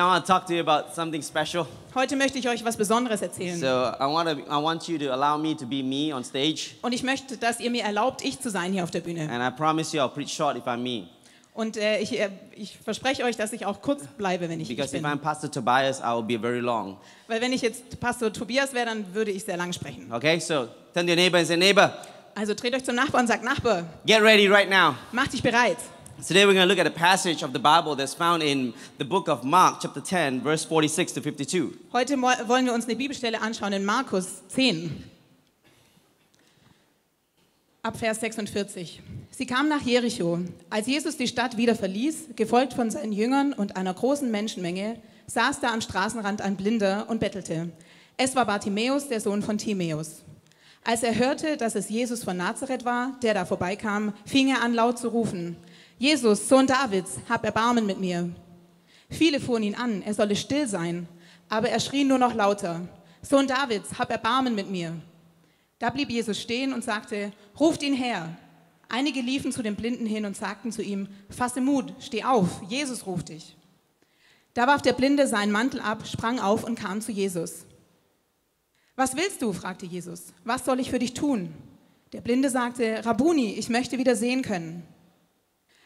I want to talk to you about something special. Heute möchte ich euch was Besonderes erzählen. So I want to I want you to allow me to be me on stage, Und ich möchte, dass ihr mir erlaubt, ich zu sein hier auf der Bühne. and I promise you I'll preach short if I'm me. Und äh, ich, äh, ich verspreche euch, dass ich auch kurz bleibe, wenn ich ich Because if bin. I'm Pastor Tobias, I will be very long. Weil wenn ich jetzt Pastor Tobias wäre, dann würde ich sehr lang sprechen. Okay, so turn to your neighbor and say, neighbor, Also dreht euch zum Nachbarn und sagt, Nachbar, get ready right now. mach dich bereit. Today we're going to look at a passage of the Bible that's found in the book of Mark, chapter 10, verse 46 to 52. Heute wollen wir uns eine Bibelstelle anschauen in Markus 10. Ab Vers 46. Sie kamen nach Jericho. Als Jesus die Stadt wieder verließ, gefolgt von seinen Jüngern und einer großen Menschenmenge, saß da am Straßenrand ein Blinder und bettelte. Es war Bartimäus, der Sohn von Timäus. Als er hörte, dass es Jesus von Nazareth war, der da vorbeikam, fing er an laut zu rufen, Jesus, Sohn Davids, hab Erbarmen mit mir. Viele fuhren ihn an, er solle still sein, aber er schrie nur noch lauter, Sohn Davids, hab Erbarmen mit mir. Da blieb Jesus stehen und sagte, ruft ihn her. Einige liefen zu dem Blinden hin und sagten zu ihm, fasse Mut, steh auf, Jesus ruft dich. Da warf der Blinde seinen Mantel ab, sprang auf und kam zu Jesus. Was willst du? fragte Jesus. Was soll ich für dich tun? Der Blinde sagte, Rabuni, ich möchte wieder sehen können.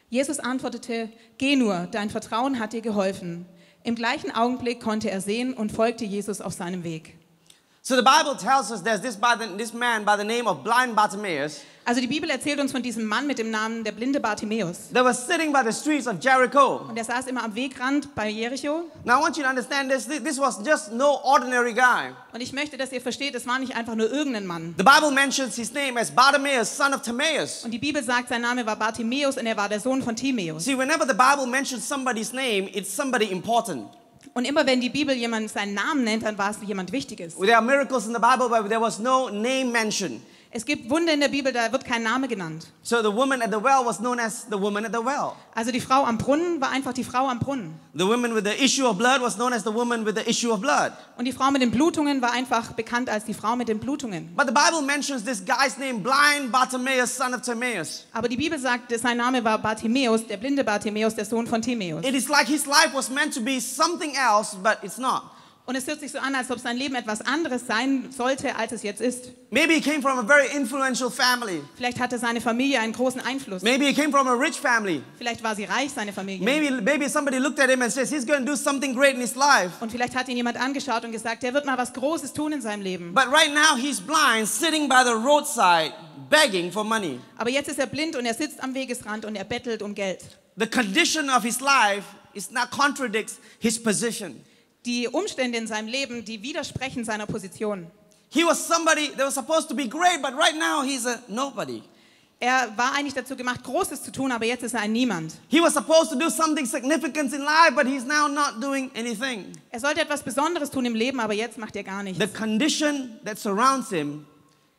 Jesus antwortete, Geh nur, dein Vertrauen hat dir geholfen. Im gleichen Augenblick konnte er sehen und folgte Jesus auf seinem Weg. So the Bible tells us there's this, by the, this man by the name of blind Bartimaeus Also die Bibel erzählt uns von diesem Mann mit dem Namen der blinde Bartimäus. that was sitting by the streets of Jericho. Und er saß immer am Wegrand bei Jericho. Now I want you to understand this. This was just no ordinary guy. Und ich möchte, dass ihr versteht, es war nicht einfach nur irgendein Mann. The Bible mentions his name as Bartimaeus, son of Timaeus. Und die Bibel sagt, sein Name war Bartimäus und er war der Sohn von Timäus. See, whenever the Bible mentions somebody's name, it's somebody important. Und immer wenn die Bibel jemand seinen Namen nennt, dann war es jemand Wichtiges. There are miracles in the Bible, but there was no name mentioned. Es gibt Wunder in der Bibel, da wird kein Name genannt. So the woman at the well was known as the woman at the well. Also die Frau am Brunnen war einfach die Frau am Brunnen. The woman with the issue of blood was known as the woman with the issue of blood. Und die Frau mit den Blutungen war einfach bekannt als die Frau mit den Blutungen. But the Bible mentions this guy's name, blind Bartimaeus, son of Timaeus. Aber die Bibel sagt, sein Name war Bartimäus, der blinde Bartimäus, der Sohn von Timäus. It is like his life was meant to be something else, but it's not. Und es hört sich so an, als ob sein Leben etwas anderes sein sollte, als es jetzt ist. Maybe he came from a very influential family. Vielleicht hatte seine Familie einen großen Einfluss. Maybe he came from a rich family. Vielleicht war sie reich, seine Familie. Maybe, maybe somebody looked at him and says he's going to do something great in his life. Und vielleicht hat ihn jemand angeschaut und gesagt, der wird mal was Großes tun in seinem Leben. But right now he's blind, sitting by the roadside, begging for money. Aber jetzt ist er blind und er sitzt am Wegesrand und er bettelt um Geld. The condition of his life is not contradicts his position. Die Umstände in seinem Leben, die widersprechen seiner Position. He was somebody that was supposed to be great, but right now he's a nobody. Er war eigentlich dazu gemacht, Großes zu tun, aber jetzt ist er ein Niemand. He was supposed to do something significant in life, but he's now not doing anything. Er sollte etwas Besonderes tun im Leben, aber jetzt macht er gar The nichts. condition that surrounds him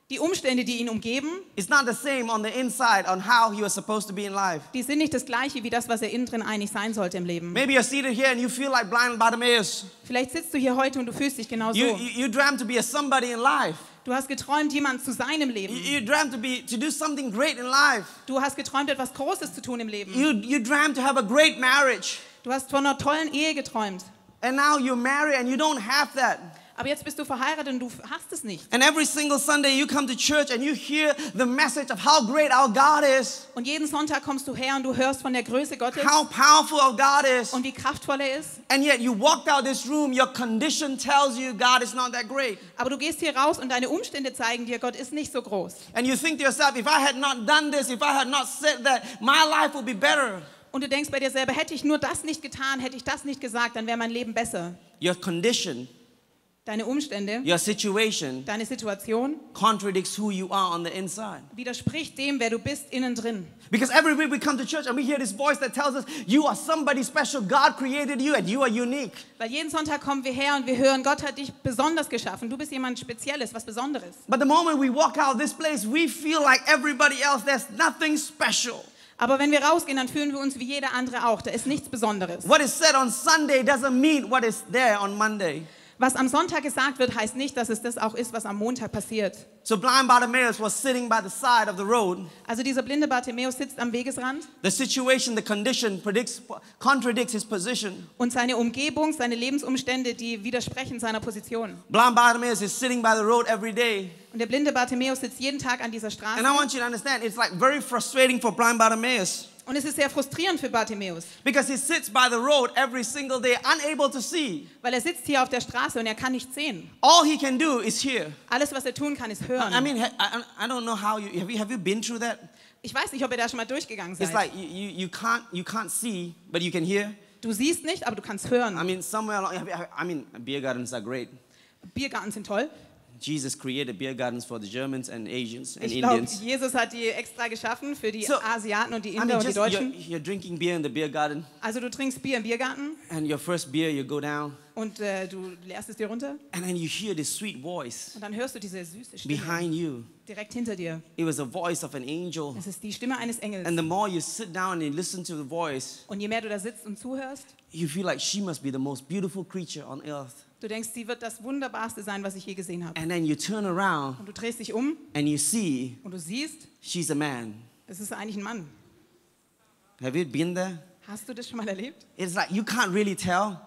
Die Umstände, die ihn umgeben, is not the same on the inside on how he was supposed to be in life. die sind nicht das gleiche wie das, was er innen drin eigentlich sein sollte im Leben. Maybe you're seated here and you feel like blind Bartimaeus. Vielleicht sitzt du hier heute und du fühlst dich genau You, so. you, you dreamt to be a somebody in life. Du hast geträumt, jemand zu sein im You, Leben. you dreamt to be to do something great in life. Du hast geträumt, etwas Großes zu tun im Leben. You, you dreamt to have a great marriage. Du hast von einer tollen Ehe geträumt. And now you're married and you don't have that. Aber jetzt bist du verheiratet und du hast es nicht. And every single Sunday you come to church and you hear the message of how great our God is, Und jeden Sonntag kommst du her und du hörst von der Größe Gottes how powerful our God is. und wie kraftvoll er ist. And yet you walked out this room, your condition tells you God is not that great. Aber du gehst hier raus und deine Umstände zeigen dir, Gott ist nicht so groß. And you think to yourself, if I had not done this, if I had not said that, my life would be better. Und du denkst bei dir selber, hätte ich nur das nicht getan, hätte ich das nicht gesagt, dann wäre mein Leben besser. Your condition, Deine Umstände, your situation deine Situation contradicts who you are on the inside. widerspricht dem, wer du bist innen drin. Because every week we come to church and we hear this voice that tells us, you are somebody special. God created you and you are unique. Weil jeden Sonntag kommen wir her und wir hören, Gott hat dich besonders geschaffen. Du bist jemand Spezielles, was Besonderes. But the moment we walk out of this place, we feel like everybody else. There's nothing special. Aber wenn wir rausgehen, dann fühlen wir uns wie jeder andere auch. Da ist nichts Besonderes. What is said on Sunday doesn't mean what is there on Monday. Was am Sonntag gesagt wird, heißt nicht, dass es das auch ist, was am Montag passiert. So blind Bartimaeus was sitting by the side of the road. Also dieser blinde Bartimäus sitzt am Wegesrand The situation, the condition predicts, contradicts his position. und seine Umgebung, seine Lebensumstände, die widersprechen seiner Position. Blind Bartimaeus is sitting by the road every day. Und der blinde Bartimäus sitzt jeden Tag an dieser And Straße. I want you to understand, it's like very frustrating for blind Bartimaeus Und es ist sehr frustrierend für Bartimäus, because he sits by the road every single day, unable to see. weil er sitzt hier auf der Straße und er kann nicht sehen. All he can do is hear. Alles, was er tun kann, ist hören. I mean, I, I don't know how you have, you have you been through that? ich weiß nicht, ob ihr da schon mal durchgegangen It's seid. like you, you, you can't you can't see, but you can hear. Du siehst nicht, aber du kannst hören. I mean, somewhere along. I mean, beer gardens are great. Biergarten sind toll. Jesus created beer gardens for the Germans and Asians and Ich glaube, Indians. Jesus hat die extra geschaffen für die So, Asiaten und die I Inder mean, und die just you're, you're drinking beer in the beer garden, Also du trinkst Bier im Biergarten and your first beer, you go down, und äh, du leerst es dir runter and then you hear this sweet voice und dann hörst du diese süße Stimme behind you. direkt hinter dir. It was a voice of an angel. Es ist die Stimme eines Engels. And the more you sit down and listen to the voice, Und je mehr du da sitzt und zuhörst, you feel like she must be the most beautiful creature on earth. Du denkst, sie wird das Wunderbarste sein, was ich je gesehen habe. And then you turn around Und du drehst dich um and you see und du siehst, she's a man. es ist eigentlich ein Mann. Have you been there? Hast du das schon mal erlebt? It's like you can't really tell.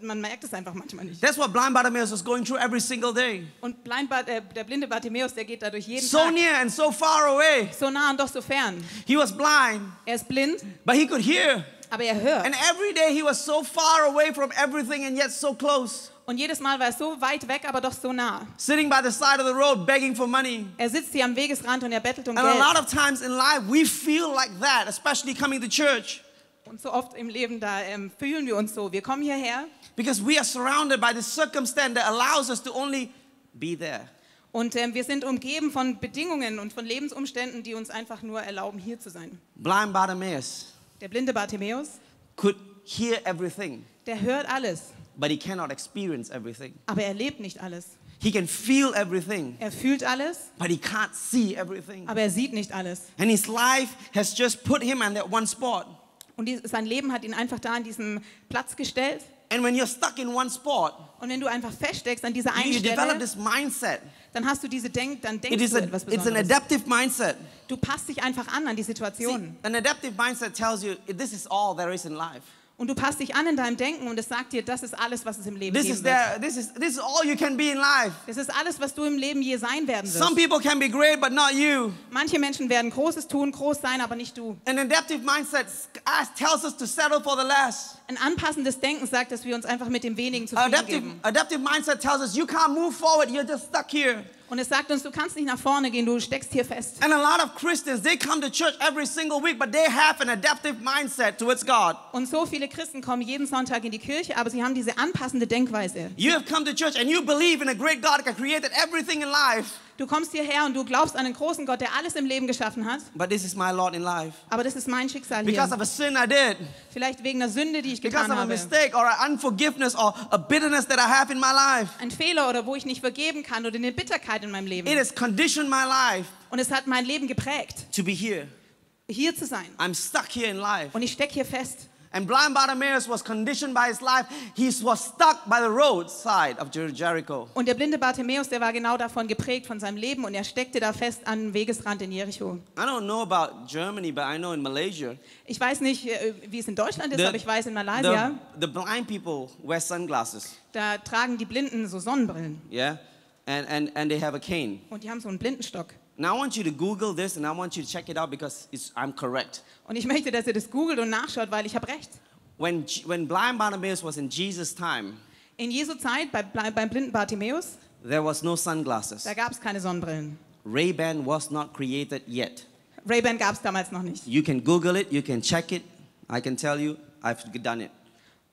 Man merkt es einfach manchmal nicht. That's what blind Bartimaeus was going through every single day. Und blind Bart, äh, der blinde Bartimäus, der geht dadurch jeden So Tag near and so far away. so nah und doch so fern. He was blind, Er ist blind, but he could hear. aber er hört. And every day he was so far away from everything and yet so close. Und jedes Mal war er so weit weg, aber doch so nah. Sitting by the side of the road begging for money. Er sitzt hier am Wegesrand und er bettelt um And a lot Geld. of times in life we feel like that, especially coming to church. Und so oft im Leben, da ähm, fühlen wir uns so. Wir kommen hierher Because we are surrounded by this circumstance that allows us to only be there. und ähm, wir sind umgeben von Bedingungen und von Lebensumständen, die uns einfach nur erlauben, hier zu sein. Blind Bartimaeus Der blinde Bartimäus, could hear everything, der hört alles, but he cannot experience everything. aber er lebt nicht alles. He can feel everything, Er fühlt alles, but he can't see everything. aber er sieht nicht alles. And his life has just put him in that one spot. Und sein Leben hat ihn einfach da an diesen Platz gestellt. And when you're stuck in one spot, Und wenn du einfach feststeckst an dieser einen you develop Stelle, this mindset. dann hast du diese Denk, dann It denkst is du etwas it's an Besonderes. adaptive mindset. Du passt dich einfach an an die See, Situation. an adaptive mindset tells you this is all there is in life. Und du passt dich an in deinem Denken und es sagt dir, das ist alles, was es im Leben This is geben. This is this is all you can be in life. Das ist alles, was du im Leben je sein werden Some wirst. people can be great, but not you. Manche Menschen werden Großes tun, groß sein, aber nicht du. An adaptive mindset asks- tells us to settle for the less. Ein anpassendes Denken sagt, dass wir uns einfach mit dem Wenigen zufrieden Adaptive, geben. adaptive mindset tells us you can't move forward, you're just stuck here. Und es sagt uns, du kannst nicht nach vorne gehen, du steckst hier fest. And a lot of Christians, they come to church every single week, but they have an adaptive mindset towards God. Und so viele Christen kommen jeden Sonntag in die Kirche, aber sie haben diese anpassende Denkweise. You have come to church and you believe in a great God that created everything in life. Du kommst hierher und du glaubst an einen großen Gott, der alles im Leben geschaffen hat, But this is my lot in life. aber das ist mein Schicksal Because hier. of a sin I did, Vielleicht wegen einer Sünde, die ich because getan of a habe. mistake or an unforgiveness or a bitterness that I have in my life. Ein Fehler oder wo ich nicht vergeben kann oder eine Bitterkeit in meinem It Leben. has conditioned my life Und es hat mein Leben geprägt, to be here. hier zu sein. I'm stuck here in life. Und ich stecke hier fest. And blind Bartimaeus was conditioned by his life. He was stuck by the roadside of Jer- Jericho. Und der blinde Bartimäus, der war genau davon geprägt, von seinem Leben. Und er steckte da fest am Wegesrand in Jericho. I don't know about Germany, but I know in Malaysia, Ich weiß nicht, äh, wie es in Deutschland ist, the, aber ich weiß, in Malaysia, the, the blind people wear sunglasses. da tragen die Blinden so Sonnenbrillen. Yeah? And, and, and they have a cane. Und die haben so einen Blindenstock. Now I want you to Google this and I want you to check it out because it's, I'm correct. Und ich möchte, dass ihr das googelt und nachschaut, weil ich habe recht. When, when blind Bartimaeus was in Jesus' time, In Jesu Zeit, bei, beim blinden Bartimäus, there was no sunglasses. da gab es keine Sonnenbrillen. Ray-Ban was not created yet. Ray-Ban gab es damals noch nicht. You can Google it, you can check it. I can tell you, I've done it.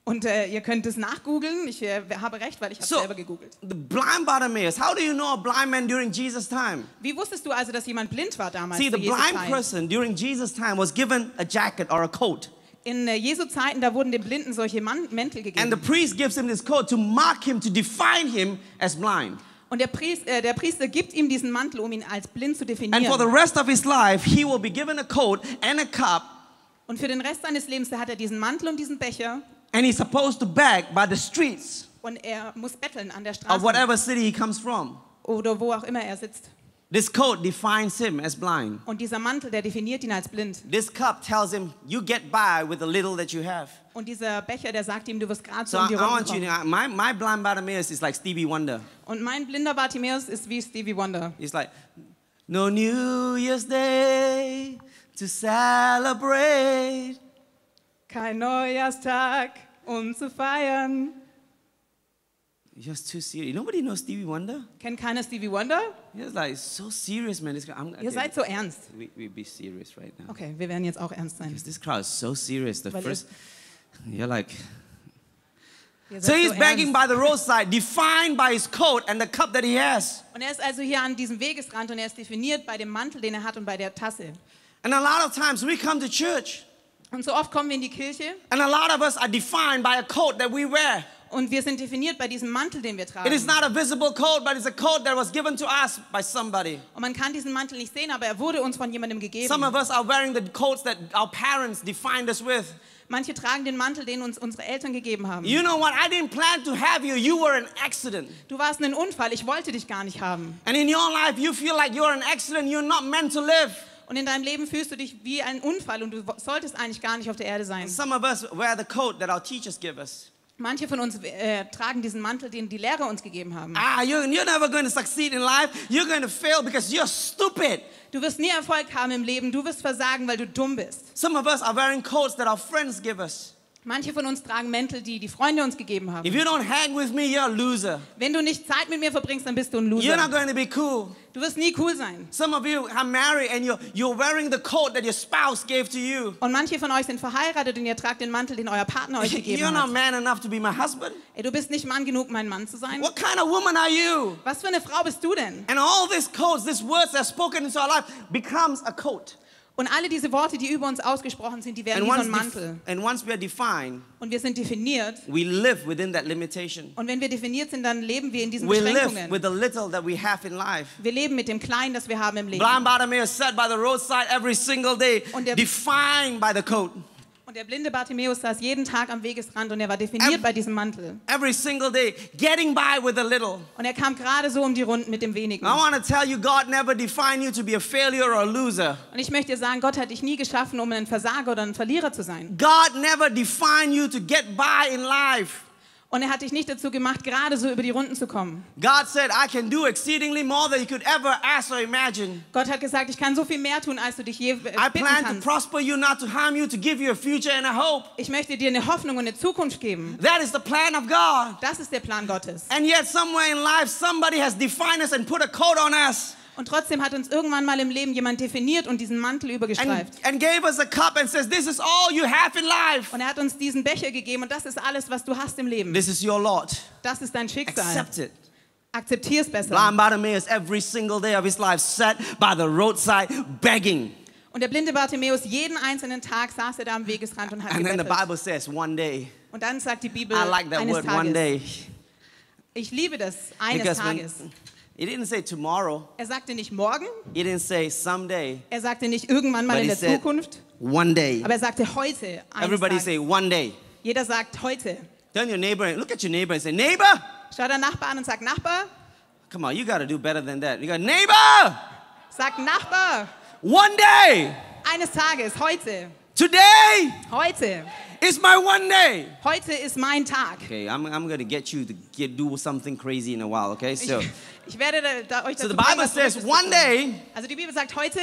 Und äh, ihr könnt es nachgoogeln. Ich äh, habe recht, weil ich habe So, selber gegoogelt. the blind Bartimaeus, how do you know a blind man during Jesus' time? Wie wusstest du also, dass jemand blind war damals See, the blind Zeit? person during Jesus' time was given a jacket or a coat. In äh, Jesu Zeiten, da wurden den Blinden solche Man Mäntel And the gegeben. priest gives him this coat to mark him, to define him as blind. Und der Priester, äh, der Priester gibt ihm diesen Mantel, um ihn als blind zu And for the definieren. rest of his life, he will be given a coat and a cup, Und für den Rest seines Lebens, hat er diesen Mantel und diesen Becher. And he's supposed to beg by the streets Und er muss betteln an der of whatever city he comes from. oder wo auch immer er sitzt. This coat defines him as blind. Und dieser Mantel, der definiert ihn als blind. This cup tells him you get by with the little that you have. Und dieser Becher, der sagt ihm, du wirst gerade So so um I, die Runden want you to kommen. my, my blind Bartimaeus is like Stevie Wonder. Und mein blinder Bartimäus ist wie Stevie Wonder. He's like, no New Year's Day to celebrate. Kein Neujahrstag, um zu feiern. Just too serious. Nobody knows Stevie Wonder. Kennt keiner Stevie Wonder? He's like so serious, man. I'm, Ihr seid so ernst. we, we be serious right now. Okay, wir werden jetzt auch ernst sein. Because this crowd is so serious. The Weil first, you're like, so he's so begging by the roadside, defined by his coat and the cup that he has. Und er ist also hier an diesem Wegesrand und er ist definiert bei dem Mantel, den er hat und bei der Tasse. And a lot of times we come to church, Und so oft kommen wir in die Kirche and a lot of us are defined by a coat that we wear. und wir sind definiert bei diesem Mantel, den wir tragen. It is not a visible coat, but it's a coat that was given to us by somebody. Und man kann diesen Mantel nicht sehen, aber er wurde uns von jemandem gegeben. Some of us are wearing the coats that our parents defined us with. Manche tragen den Mantel, den uns unsere Eltern gegeben haben. You know what? I didn't plan to have you. You were an accident. Du warst ein Unfall, ich wollte dich gar nicht haben. And in your life, you feel like you're an accident. You're not meant to live. Und in deinem Leben fühlst du dich wie ein Unfall und du solltest eigentlich gar nicht auf der Erde sein. Some of us wear the coat that our teachers give us. Manche von uns äh, tragen diesen Mantel, den die Lehrer uns gegeben haben. Ah, you're, you're never going to succeed in life. You're going to fail because you're stupid. Du wirst nie Erfolg haben im Leben, du wirst versagen, weil du dumm bist. Some of us are wearing coats that our friends give us. Manche von uns tragen Mäntel, die die Freunde uns gegeben If haben. you don't hang with me, you're a loser. Wenn du nicht Zeit mit mir verbringst, dann bist du ein You're not Loser. going to be cool. Du wirst nie cool sein. Some of you are married and you're, you're wearing the coat that your spouse gave to you. Und manche von euch sind verheiratet und ihr tragt den Mantel, den euer Partner euch gegeben You're not hat. man enough to be my husband. Du bist nicht Mann genug, mein Mann zu sein. What kind of woman are you? Was für eine Frau bist du denn? And all these coats, these words that are spoken into our life becomes a coat. Und alle diese Worte, die über uns ausgesprochen sind, die werden And wie so ein Mantel. and once we are defined, Und wir sind definiert. we live within that limitation. Und wenn wir definiert sind, dann leben wir in diesen We live Beschränkungen. with the little that we have in life. Wir leben mit dem Kleinen, das wir haben im Leben. Blind Bartimaeus sat by the roadside every single day, defined by the coat. Und der blinde Bartimäus saß jeden Tag am Wegesrand und er war definiert Ev- bei diesem Mantel. Every single day, getting by with the little. Und er kam gerade so um die Runden mit dem Wenigen. I want to tell you, God never defined you to be a failure or a loser. Und ich möchte dir sagen, Gott hat dich nie geschaffen, um ein Versager oder ein Verlierer zu sein. God never defined you to get by in life. Und er hat dich nicht dazu gemacht, gerade so über die Runden zu kommen. God said, I can do exceedingly more than you could ever ask or imagine. Gott hat gesagt, ich kann so viel mehr tun, als du dich je äh, I bitten plan to kannst. prosper you, not to harm you, to give you a future and a hope. Ich möchte dir eine Hoffnung und eine Zukunft geben. That is the plan of God. Das ist der Plan Gottes. And yet, somewhere in life, somebody has defined us and put a coat on us Und trotzdem hat uns irgendwann mal im Leben jemand definiert und diesen Mantel and, übergestreift. and gave us a cup and says, This is all you have in life. Und er hat uns diesen Becher gegeben und das ist alles, was du hast im Leben. This is your lot. Das ist dein Schicksal. Accept it. Akzeptier es besser. Blind Bartimaeus, every single day of his life, sat by the roadside begging. Und der blinde Bartimäus, jeden einzelnen Tag saß er da am Wegesrand und hat And then the. Bible says, One day. Und dann sagt die Bibel I like that eines word, one Tages. day. Ich liebe das, eines Because when, Tages. He didn't say tomorrow, Er sagte nicht morgen, he didn't say someday, er sagte nicht irgendwann mal but in der said, Zukunft, One day. aber er sagte heute, Everybody Tages. say, One day. Jeder sagt heute. Turn your neighbor and look at your neighbor and say, Neighbor, Schau deinen Nachbar an und sag Nachbar, come on, you got to do better than that. You got, Neighbor, sag Nachbar, one day, eines Tages, heute, today! Heute, is my one day. heute ist mein Tag. Okay, I'm, I'm going to get you to get, do something crazy in a while, okay? So, Ich, ich werde da, da euch so the Bible says one day, Also die Bibel sagt heute,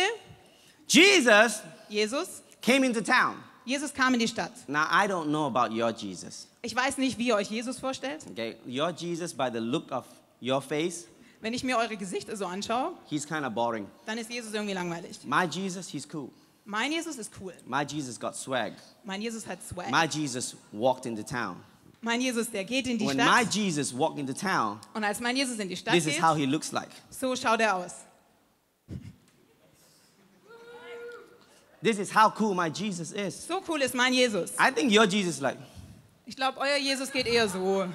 Jesus Jesus, came into town. Jesus kam in die Stadt. Now, I don't know about your Jesus, Ich weiß nicht, wie ihr euch Jesus vorstellt. okay? Your Jesus, by the look of your face, Wenn ich mir eure Gesichter so anschaue, he's kind of boring. dann ist Jesus irgendwie langweilig. My Jesus, he's cool. Mein Jesus ist cool. My Jesus got swag. Mein Jesus hat Swag. My Jesus walked into town. Mein Jesus, der geht in die When my Jesus walked into town, Und als mein Jesus in die Stadt this is how he looks like. so schaut er aus. This is how cool my Jesus is. So cool ist mein Jesus. I think your Jesus is like. Ich glaube, euer Jesus geht eher so.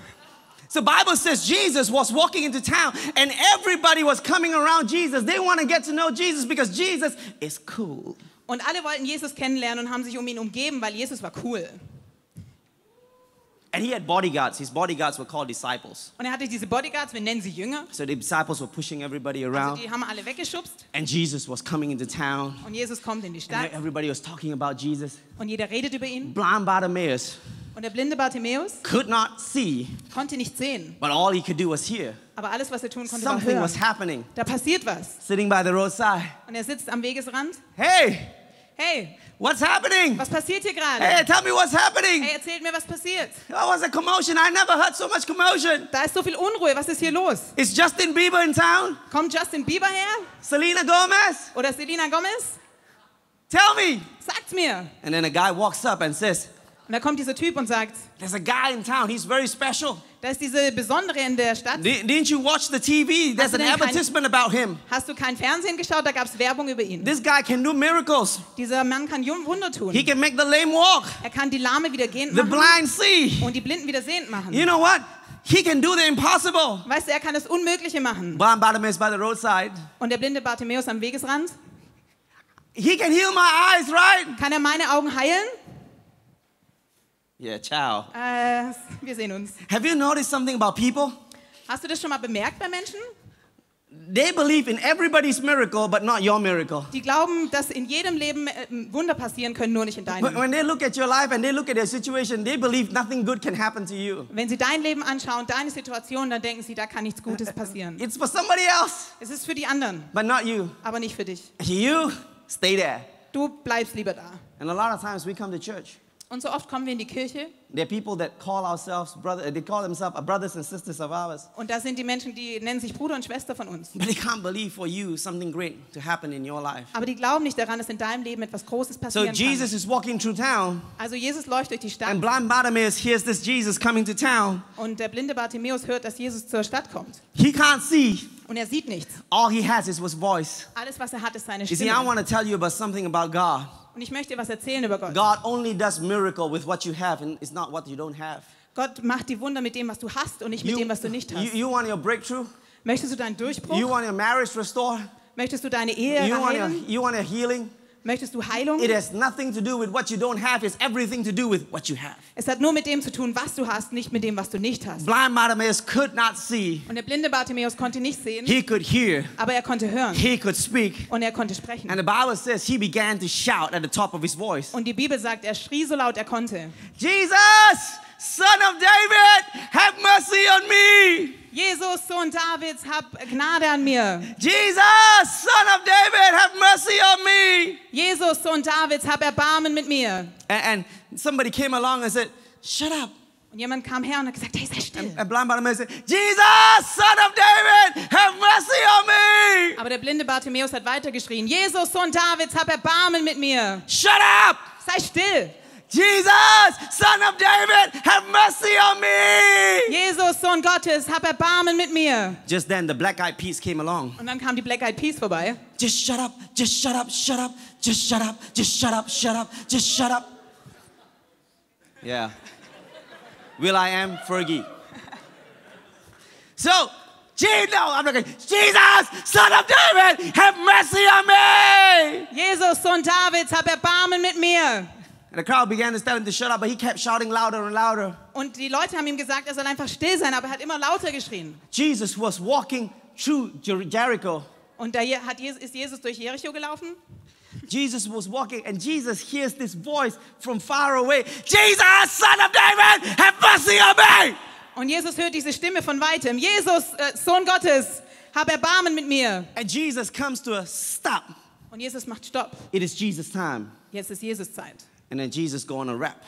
So Bible says Jesus was walking into town and everybody was coming around Jesus. They want to get to know Jesus because Jesus is cool. Und alle wollten Jesus kennenlernen und haben sich um ihn umgeben, weil Jesus war cool. And he had bodyguards. His bodyguards were called disciples. Und er hatte diese Bodyguards, wir nennen sie Jünger. So the disciples were pushing everybody Also around. die haben alle weggeschubst. And Jesus was coming into town. Und Jesus kommt in die And Stadt. everybody was talking about Jesus. Und jeder redet über ihn. Blind Bartimaeus Und der blinde Bartimäus could not see, konnte nicht sehen. but all he could do was hear. Aber alles, was er tun konnte, war Something was happening. Da passiert was. Sitting by the roadside. Und er sitzt am Wegesrand. Hey, Hey, what's happening? was passiert hier gerade? Hey, tell me what's happening. Hey, erzählt mir, was passiert. There was a commotion. I never heard so much commotion. Da ist so viel Unruhe. Was ist hier los? Is Justin Bieber in town? Kommt Justin Bieber her? Selena Gomez? Oder Selena Gomez? Tell me. Sagt's mir. And then a guy walks up and says, Und da kommt dieser Typ und sagt, There's a guy in town. He's very special. da ist diese Besondere in der Stadt. Di- Didn't you watch the TV? There's Hast du an denn kein- advertisement about him. Hast du kein Fernsehen geschaut? Da gab es Werbung über ihn. This guy can do miracles. Dieser Mann kann Wunder tun. He can make the lame walk, Er kann die Lahme wieder gehend the machen blind see. und die Blinden wieder sehend machen. You know what? He can do the impossible. Weißt du, er kann das Unmögliche machen. Blind Bartimaeus by the roadside. Und der blinde Bartimäus am Wegesrand, He can heal my eyes, right? kann er meine Augen heilen? Yeah, ciao. Äh, wir sehen uns. Have you noticed something about people? Hast du das schon mal bemerkt bei Menschen? They believe in everybody's miracle, but not your miracle. Die glauben, dass in jedem Leben äh, Wunder passieren können, nur nicht in deinem. when they look at your life and they look at their situation, they believe nothing good can happen to you. Wenn sie dein Leben anschauen, deine Situation, dann denken sie, da kann nichts Gutes passieren. It's for somebody else, Es ist für die anderen, but not you. aber nicht für dich. You stay there. Du bleibst lieber da. And a lot of times we come to church. Und so oft kommen wir in die Kirche There are people that call ourselves brother. They call themselves brothers and sisters of ours, und da sind die Menschen, die nennen sich Bruder und Schwester von uns. but they can't believe for you something great to happen in your life. Aber die glauben nicht daran, dass in deinem Leben etwas Großes So passieren Jesus kann. is walking through town, Also Jesus läuft durch die Stadt and blind Bartimaeus hears this Jesus coming to town. und der blinde Bartimäus hört, dass Jesus zur Stadt kommt. He can't see. Und er sieht nichts. All he has is his voice. Alles, was er hat, ist seine You see, I Stimme. want to tell you about something about God. Und ich möchte dir was erzählen über Gott. God only does miracle with what you have, and it's not what you don't have. Gott macht die Wunder mit dem, was du hast und nicht mit You, dem, was du nicht you, hast. you want your breakthrough? Möchtest du deinen Durchbruch? You want your marriage restored? Möchtest du deine Ehe You want your, you want a healing? Möchtest du Heilung? It has nothing to do with what you don't have. It's everything to do with what you have. Es hat nur mit dem zu tun, was du hast, nicht mit dem, was du nicht hast. Blind Bartimaeus could not see. Und der blinde Bartimäus konnte nicht sehen, He could hear. aber er konnte hören He could speak. und er konnte sprechen. And the Bible says he began to shout at the top of his voice. Und die Bibel sagt, er schrie so laut er konnte. Jesus, son of David, have mercy on me. Jesus, Sohn Davids, hab Gnade an mir. Jesus, son of David, have mercy on me. Jesus, Sohn Davids, hab Erbarmen mit mir. And, and somebody came along and said, Shut up. Und jemand kam her und hat gesagt, hey, sei still. And blind Bartimaeus said, Jesus, son of David, have mercy on me. Aber der blinde Bartimäus hat weitergeschrien, Jesus, Sohn Davids, hab Erbarmen mit mir. Shut up. Sei still. Jesus, son of David, have mercy on me. Jesus, Sohn Gottes, hab Erbarmen mit mir. Just then, the black eyed peas came along. Und dann kam die Black Eyed Peas vorbei. Just shut up, just shut up, shut up, just shut up, just shut up, shut up, just shut up. Yeah. Will I am Fergie. So, Jesus, no, I'm not going Jesus, son of David, have mercy on me. Jesus, Sohn Davids, hab Erbarmen mit mir. And the crowd began to tell him to shut up, but he kept shouting louder and louder. Und die Leute haben ihm gesagt, er soll einfach still sein, aber er hat immer lauter geschrien. Jesus was walking through Jer- Jericho. Und da hat ist Jesus durch Jericho gelaufen. Jesus was walking, and Jesus hears this voice from far away Jesus, son of David, have mercy on me. Und Jesus hört diese Stimme von weitem. Jesus, äh, Sohn Gottes, hab Erbarmen mit mir. And Jesus comes to a stop. Und Jesus macht Stopp. It is Jesus' time. Jetzt ist Jesus Zeit. And then Jesus go on a rap.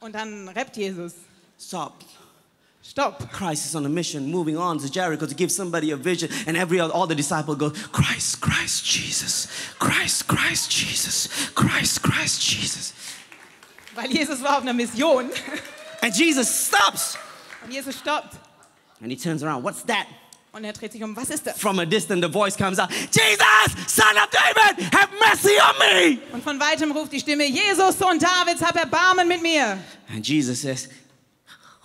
Und dann rappt Jesus. Stop. Stopp. Christ is on a mission, moving on to Jericho to give somebody a vision. And every all the disciples go, Christ, Christ, Jesus, Christ, Christ, Jesus, Christ, Christ, Jesus. Weil Jesus war auf einer Mission. And Jesus stops. Und Jesus stoppt. And he turns around. What's that? Und er dreht sich um. Was ist das? From a distance, the voice comes out, Jesus, son of David, have mercy on me. Und von weitem ruft die Stimme, Jesus, Sohn Davids, hab Erbarmen mit mir. And Jesus says,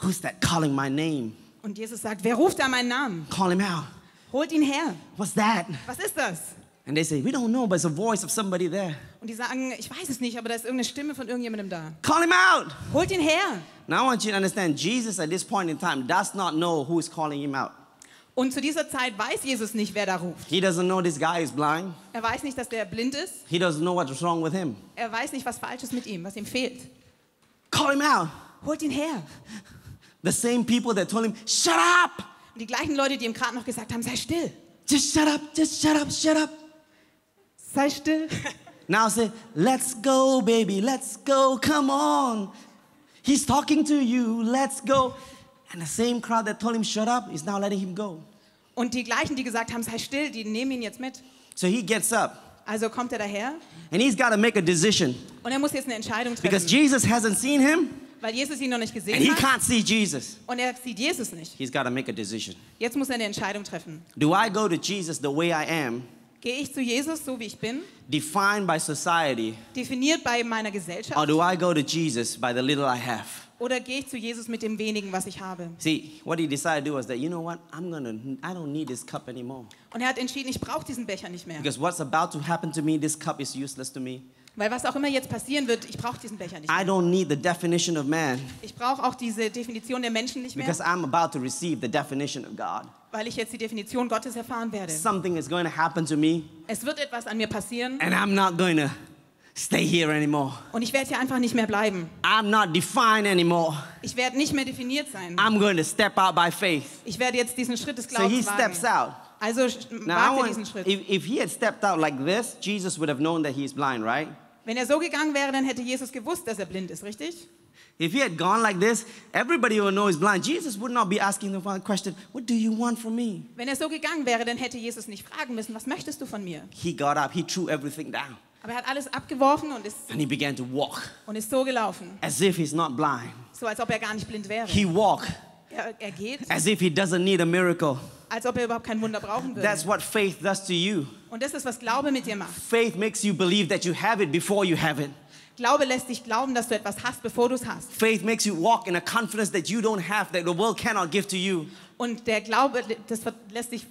Who's that calling my name? Und Jesus sagt, wer ruft da meinen Namen? Call him out. Holt ihn her. What's that? Was ist das? And they say, We don't know, but it's a voice of somebody there. Und die sagen, ich weiß es nicht, aber da ist irgendeine Stimme von irgendjemandem da. Call him out. Holt ihn her. Now I want you to understand Jesus at this point in time does not know who is calling him out. Und zu dieser Zeit weiß Jesus nicht, wer da ruft. He doesn't know this guy is blind. Er weiß nicht, dass der blind ist. He doesn't know what's wrong with him. Er weiß nicht, was falsch ist mit ihm, was ihm fehlt. Call him out. Holt ihn her. The same people that told him, Shut up! Die gleichen Leute, die ihm gerade noch gesagt haben, sei still. Just shut up, just shut up, shut up. Sei still. Now say, Let's go, baby, let's go, come on. He's talking to you, let's go. And the same crowd that told him, Shut up, is now letting him go. Und die gleichen, die gesagt haben, sei still, die nehmen ihn jetzt mit. So he gets up Also kommt er daher and he's got to make a decision und er muss jetzt eine Entscheidung because treffen, Jesus hasn't seen him weil Jesus ihn noch nicht and gesehen he hat can't see Jesus. und er sieht Jesus nicht. He's got to make a decision. Jetzt muss er eine Entscheidung treffen. Do I go to Jesus the way I am, Gehe ich zu Jesus, so wie ich bin, defined by society, definiert bei meiner or Gesellschaft, do I go to Jesus by the little I have? Oder gehe ich zu Jesus mit dem wenigen, was ich habe? See, what he decided to do was that, you know what? I'm gonna, I don't need this cup anymore. Und er hat entschieden, ich brauche diesen Becher nicht mehr. Because what's about to happen to me, this cup is useless to me. Weil was auch immer jetzt passieren wird, ich brauche diesen Becher nicht I mehr. don't need the definition of man Ich brauche auch diese Definition der Menschen nicht mehr, because I'm about to receive the definition of God. weil ich jetzt die Definition Gottes erfahren werde. Something is going to happen to me, Es wird etwas an mir passieren and I'm not going to stay here anymore. und ich werde hier einfach nicht mehr bleiben. I'm not defined anymore. Ich werde nicht mehr definiert sein. I'm going to step out by faith. Ich werde jetzt diesen Schritt des So he Glaubens steps wagen. out. Also wagt er diesen Schritt. if, if he had stepped out like this, Jesus would have known that he's blind, right? Wenn er so gegangen wäre, dann hätte Jesus gewusst, dass er blind ist, richtig? If he had gone like this, everybody would know he's blind. Jesus would not be asking the question, What do you want from me? Wenn er so gegangen wäre, dann hätte Jesus nicht fragen müssen, was möchtest du von mir? He got up, he threw everything down, Aber er hat alles abgeworfen und ist, and he began to walk und ist so gelaufen, as if he's not blind. so als ob er gar nicht blind wäre. He walked Er, er geht, as if he doesn't need a miracle. als ob er überhaupt kein Wunder brauchen That's würde. what faith does to you. Und das ist, was Glaube mit dir macht. Faith makes you believe that you have it before you have it. Glaube lässt dich glauben, dass du etwas hast, bevor du es hast. Faith makes you walk in a confidence that you don't have, that the world cannot give to you. Und der Glaube, das ver- lässt dich,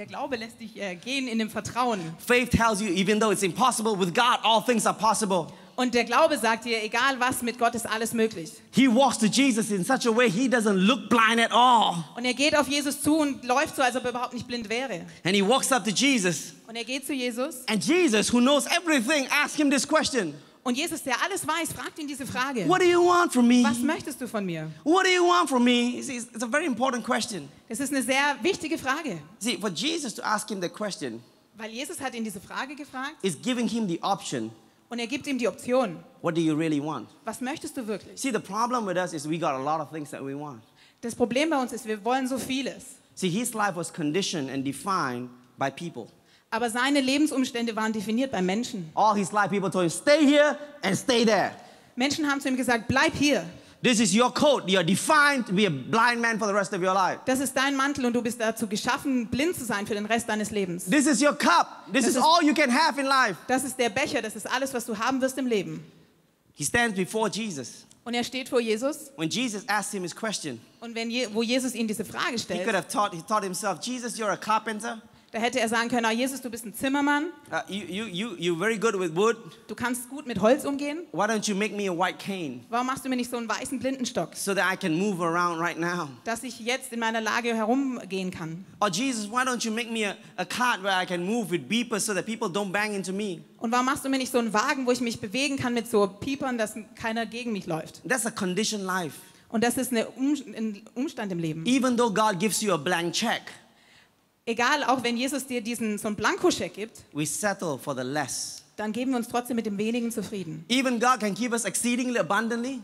der Glaube lässt dich äh, gehen in dem Vertrauen. Faith tells you, even though it's impossible, with God, all things are possible. Und der Glaube sagt dir, egal was, mit Gott ist alles möglich. He walks to Jesus in such a way he doesn't look blind at all. Und er geht auf Jesus zu und läuft so, als ob er überhaupt nicht blind wäre. And he walks up to Jesus. Und er geht zu Jesus. And Jesus, who knows everything, asks him this question Und Jesus, der alles weiß, fragt ihn diese Frage. What do you want from me? Was möchtest du von mir? What do you want from me? It's, a very important question. Das ist eine sehr wichtige Frage. See, for Jesus to ask him the question Weil Jesus hat ihn diese Frage gefragt is giving him the option und er gibt ihm die Option. what do you really want? Was möchtest du wirklich? See, the problem with us is we got a lot of things that we want. Das Problem bei uns ist, wir wollen so vieles. See, his life was conditioned and defined by people. Aber seine Lebensumstände waren definiert bei Menschen. All his life, people told him, stay here and stay there. Menschen haben zu ihm gesagt, bleib hier. This is your code. You're defined to be a blind man for the rest of your life. Das ist dein Mantel und du bist dazu geschaffen, blind zu sein für den Rest deines Lebens. This is your cup. This This is is- all you can have in life. Das ist der Becher, das ist alles, was du haben wirst im Leben. He stands before Jesus. Und er steht vor Jesus When Jesus asked him his question, und wenn je, wo Jesus ihn diese Frage he could stellt, have taught, he taught himself, Jesus, you're a carpenter. Da hätte er sagen können, ah, Jesus, du bist ein Zimmermann, Uh, you, you, you, very good with wood. du kannst gut mit Holz umgehen. Why don't you make me a white cane Warum machst du mir nicht so einen weißen Blindenstock, so that I can move around right now? dass ich jetzt in meiner Lage herumgehen kann? Or Jesus, why don't you make me a, a cart where I can move with beepers so that people don't bang into me? Und warum machst du mir nicht so einen Wagen, wo ich mich bewegen kann mit so Piepern, dass keiner gegen mich läuft? That's a conditioned life. Und das ist eine um, ein Umstand im Leben. Even though God gives you a blank check, Egal, auch wenn Jesus dir diesen so einen Blankoscheck gibt, we settle for the less. dann geben wir uns trotzdem mit dem wenigen zufrieden. Even God can give us exceedingly abundantly,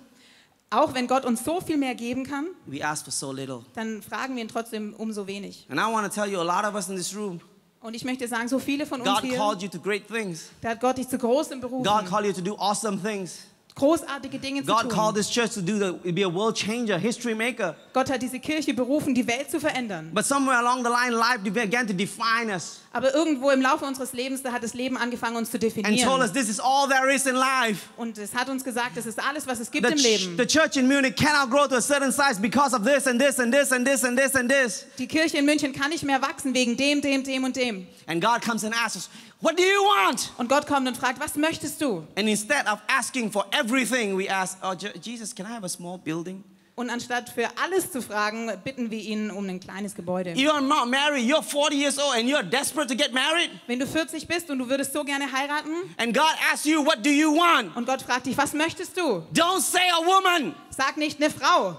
Auch wenn Gott uns so viel mehr geben kann, we ask for so little. dann fragen wir ihn trotzdem umso wenig. And I want to tell you, a lot of us in this room, Und ich möchte sagen, so viele von uns God hier, called you to great things. da hat Gott dich zu großem Beruf. God called you to do awesome things. Großartige Dinge zu God called tun. this church to do the, be a world changer, history maker. Gott hat diese Kirche berufen, die Welt zu verändern. But somewhere along the line, life began to define us Aber irgendwo im Laufe unseres Lebens, da hat das Leben angefangen, uns zu and told us definieren. this is all there is in life. Und es hat uns gesagt, das ist alles, was es gibt The, im Leben. the church in Munich cannot grow to a certain size because of this and this and this and this and this and this. Die Kirche in München kann nicht mehr wachsen wegen dem, dem, dem und dem. And God comes and asks us, What do you want? Und Gott kommt und fragt, was möchtest du? And instead of asking for everything, we ask, Oh, Jesus, can I have a small building? Und anstatt für alles zu fragen, bitten wir ihn um ein kleines Gebäude. You're not married, you're 40 years old, and you're desperate to get married. Wenn du 40 bist und du würdest so gerne heiraten And God asks you, What do you want? und Gott fragt dich, was möchtest du? Don't say a woman. Sag nicht eine Frau,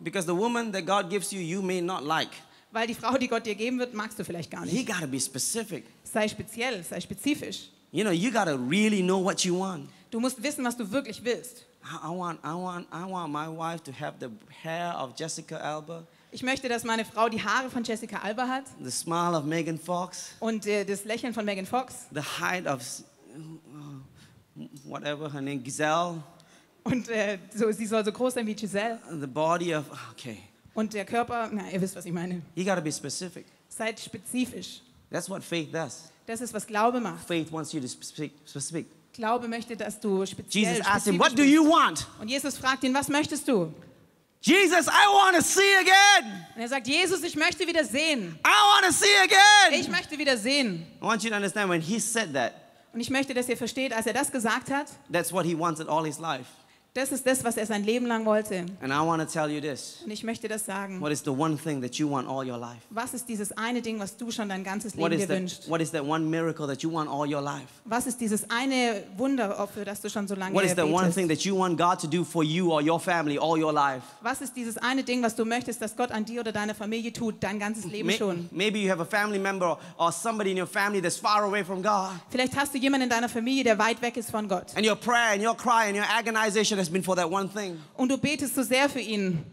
Because the woman that God gives you, you may not like. Weil die Frau, die Gott dir geben wird, magst du vielleicht gar You nicht. gotta be specific. Sei speziell, sei spezifisch. You know, you gotta really know what you want. Du musst wissen, was du wirklich willst. I, I want, I want, I want my wife to have the hair of Jessica Alba, Ich möchte, dass meine Frau die Haare von Jessica Alba hat the smile of Megan Fox, und äh, das Lächeln von Megan Fox the height of uh, whatever her name, Giselle, und äh, so, sie soll so groß sein wie Giselle the body of, okay. Und der Körper, na, ihr wisst, was ich meine. You gotta be specific. Seid spezifisch. That's what faith does. Das ist, was Glaube macht. Faith wants you to speak specific. Glaube möchte, dass du speziell Jesus asked him, spezifisch What do you want? Und Jesus fragt ihn, was möchtest du? Jesus, I wanna see again. Und er sagt, Jesus, ich möchte wieder sehen. I wanna see again. Ich möchte wieder sehen. I want you to understand when he said that, Und ich möchte, dass ihr versteht, als er das gesagt hat, that's what he wanted all his life. Das ist das, was er sein Leben lang wollte. And I want to tell you this. Und ich möchte das sagen. What is the one thing that you want all your life? Was ist dieses eine Ding, was du schon dein ganzes Leben dir wünschst? what is that one miracle that you want all your life? Was ist dieses eine Wunder, für das du schon so lange What is that one thing that you want God to do for you or your family all your life? Was ist dieses eine Ding, was du möchtest, dass Gott an dir oder deiner Familie tut, dein ganzes Leben schon? Maybe you have a family member or somebody in your family that's far away from God. Vielleicht hast du jemanden in deiner Familie, der weit weg ist von Gott. And your prayer and your cry and your agonization has been for that one thing. Und du betest so sehr für ihn.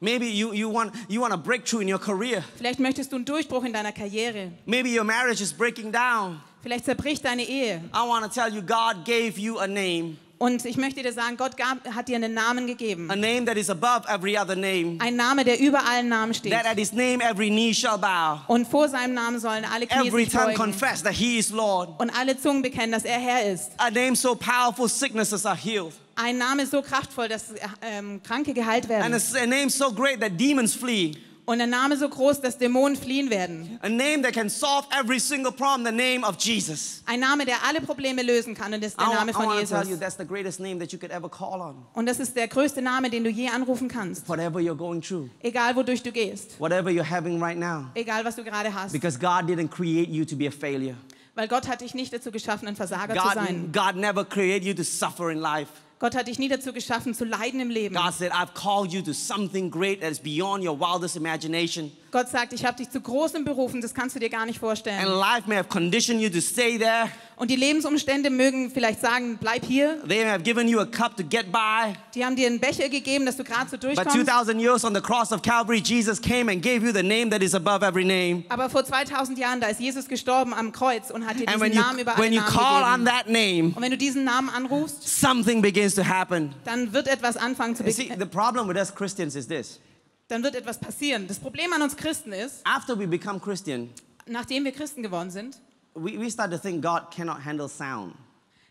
Maybe you, you, want, you want a breakthrough in your career. Vielleicht möchtest du einen Durchbruch in deiner Karriere. Maybe your marriage is breaking down. Vielleicht zerbricht deine Ehe. I want to tell you, God gave you a name, Und ich möchte dir sagen, Gott gab, hat dir einen Namen gegeben. a name that is above every other name. Ein Name, der über allen Namen steht. That at his name every knee shall bow. Und vor seinem Namen sollen alle Knie Every sich tongue beugen. confess that he is Lord. Und alle Zungen bekennen, dass er Herr ist. A name so powerful, sicknesses are healed. Ein Name so kraftvoll, dass ähm, Kranke geheilt And werden. a, a name so great that demons flee. Und ein Name so groß, dass Dämonen fliehen werden. A name that can solve every single problem, the name of Jesus. Ein Name, der alle Probleme lösen kann. Und das ist der Name von tell you Jesus. that's the greatest name that you could ever call on. Und das ist der größte Name, den du je anrufen kannst. Whatever you're going through, Egal, wodurch du gehst. whatever you're having right now. Egal, was du gerade hast. Because God didn't create you to be a failure. Weil Gott hat dich nicht dazu geschaffen, ein Versager zu sein. God, God never created you to suffer in life. Gott hat dich nie dazu geschaffen, zu leiden im Leben. God said, I've called you to something great that is beyond your wildest imagination. Gott sagt, ich habe dich zu großem berufen, das kannst du dir gar nicht And vorstellen. life may have conditioned you to stay there. Und die Lebensumstände mögen vielleicht sagen, bleib hier. They have given you a cup to get by. Die haben dir einen Becher gegeben, dass du gerade so But durchkommst. 2,000 years on the cross of Calvary, Jesus came and gave you the name that is above every name. Aber vor 2000 Jahren, da ist Jesus gestorben am Kreuz und hat dir And diesen you, Namen über alle when you Namen call on gegeben. that name, Und wenn du diesen Namen anrufst, something begins to happen. dann wird etwas anfangen zu You see, be the problem with us Christians is this. Dann wird etwas passieren. Das Problem an uns Christen ist, After we become Christian, nachdem wir Christen geworden sind, we, we start to think God cannot handle sound.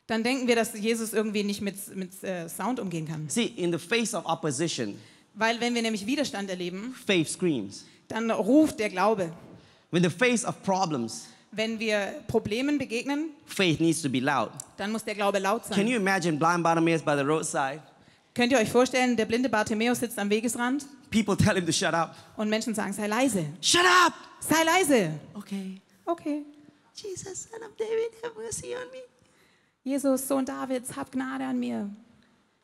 dann denken wir, dass Jesus irgendwie nicht mit, mit äh, Sound umgehen kann. See, in the face of opposition, Weil wenn wir nämlich Widerstand erleben, faith screams. dann ruft der Glaube. When the face of problems, Wenn wir Problemen begegnen, faith needs to be loud. dann muss der Glaube laut Can sein. you imagine blind Bartimaeus by the roadside? Könnt ihr euch vorstellen, der blinde Bartimäus sitzt am Wegesrand People tell him to shut up. und Menschen sagen, sei leise, Shut up! sei leise. Okay. Okay. Jesus, son of David, have mercy on me. Jesus, Sohn Davids, hab Gnade an mir.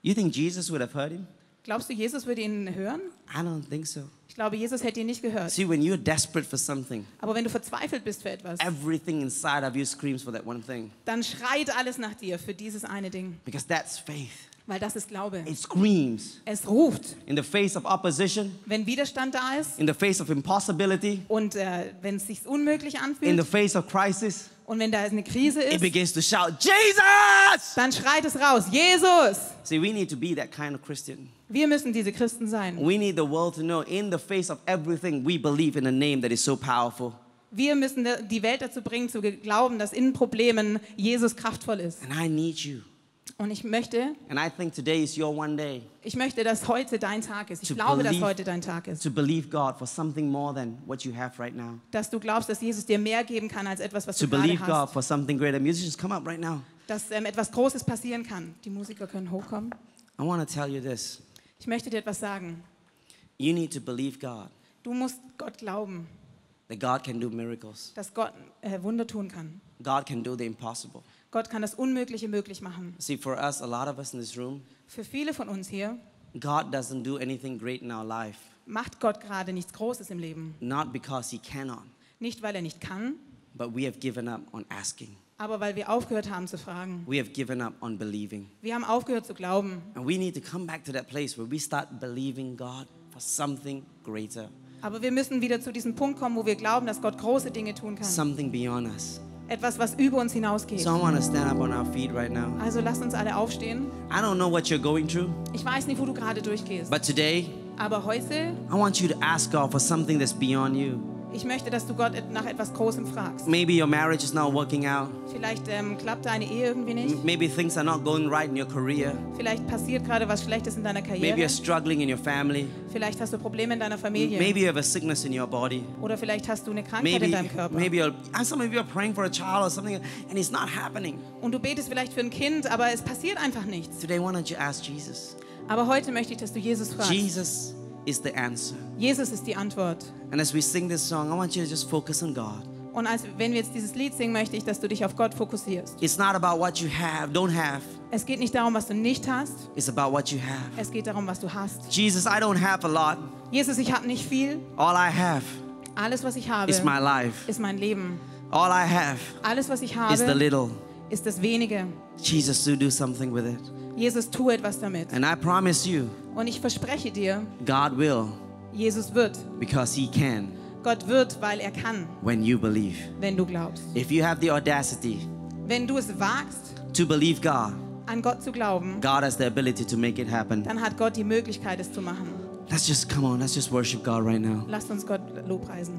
You think Jesus would have heard him? Glaubst du, Jesus würde ihn hören? I don't think so. Ich glaube, Jesus hätte ihn nicht gehört. See, when you're desperate for something, Aber wenn du verzweifelt bist für etwas, everything inside of you screams for that one thing. dann schreit alles nach dir für dieses eine Ding. Because that's faith. Weil das ist Glaube. It screams. Es ruft. In the face of opposition, Wenn Widerstand da ist in the face of impossibility, und äh, wenn es sich unmöglich in anfühlt the face of crisis, Und wenn da eine Krise it ist, begins to shout, Jesus! dann schreit es raus, Jesus! See, we need to be that kind of Christian. Wir müssen diese Christen sein. We need the world to know in the face of everything, we believe in a name that is so powerful. Wir müssen die Welt dazu bringen, zu glauben, dass in Problemen Jesus kraftvoll ist. And I need you. Und ich möchte, And I think today is your one day ich möchte, dass heute dein Tag ist. Ich glaube, dass believe- heute dein Tag ist. right. Dass du glaubst, dass Jesus dir mehr geben kann als etwas, was To du gerade God hast. for something greater. Musicians, come up right now. Dass ähm, etwas Großes passieren kann. Die Musiker können hochkommen. I want to tell you this. Ich möchte dir etwas sagen. You need to believe God, Du musst Gott glauben, that God can do miracles. dass Gott äh, Wunder tun kann. God can do the impossible. Gott kann das Unmögliche möglich machen. See, for us, a lot of us in this room, Für viele von uns hier God doesn't do anything great in our life, macht Gott gerade nichts Großes im Leben. not because He cannot, Nicht, weil er nicht kann, but we have given up on asking. aber weil wir aufgehört haben zu fragen. We have given up on believing. Wir haben aufgehört zu glauben. And we need to come back to that place where we start believing God for something greater, Aber wir müssen wieder zu diesem Punkt kommen, wo wir glauben, dass Gott große Dinge tun kann. something beyond us. Etwas, was über uns hinausgeht. So I want to stand up on our feet right now. Also lasst uns alle aufstehen. I don't know what you're going through, Ich weiß nicht, wo du gerade durchgehst. but today Aber heute, I want you to ask God for something that's beyond you. Ich möchte, dass du Gott nach etwas Großem fragst. Maybe your marriage is not working out. Vielleicht ähm, klappt deine Ehe irgendwie nicht. Maybe things are not going right in your career. Vielleicht passiert gerade was Schlechtes in deiner Maybe Karriere. you're struggling in your family. Vielleicht hast du Probleme in deiner Familie. Maybe you have a sickness in your body. Oder vielleicht hast du eine Krankheit Maybe, in deinem Körper. maybe you're, some of you are praying for a child or something, and it's not happening. Und du betest vielleicht für ein Kind, aber es passiert einfach nichts. Today, why don't you ask Jesus? Aber heute möchte ich, dass du Jesus fragst. Jesus is the answer. Jesus ist die Antwort. And as we sing this song, I want you to just focus on God. Und als, wenn wir jetzt dieses Lied singen, möchte ich, dass du dich auf Gott fokussierst. It's not about what you have, don't have. Es geht nicht darum, was du nicht hast. It's about what you have. Es geht darum, was du hast. Jesus, I don't have a lot. Jesus, ich habe nicht viel. All I have Alles, was ich habe, is my life. ist mein Leben. All I have Alles, was ich is the habe, little. ist das Wenige. Jesus, do something with it. Jesus, tu etwas damit. And I promise you, Und ich verspreche dir, God will Jesus wird. because He can Gott wird, weil er kann, when you believe. wenn du glaubst. If you have the audacity Wenn du es wagst, to believe God, an Gott zu glauben, God has the ability to make it happen. dann hat Gott die Möglichkeit, es zu machen. Let's just come on, let's just worship God right now. Lasst uns Gott lobpreisen.